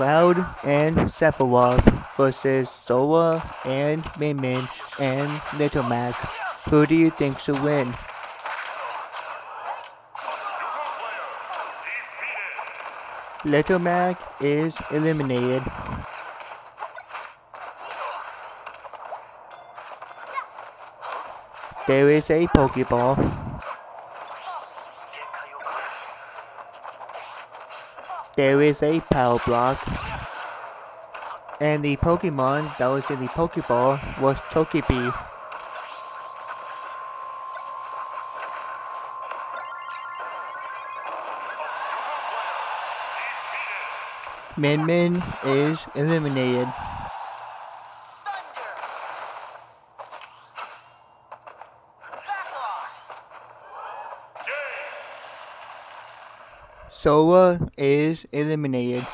Cloud and Sephiroth versus Sora and Min Min and Little Mac. Who do you think should win? Little Mac is eliminated. There is a Pokeball. There is a Power Block. And the Pokemon that was in the Pokeball was Togepi. Min Min is eliminated. Sora is eliminated.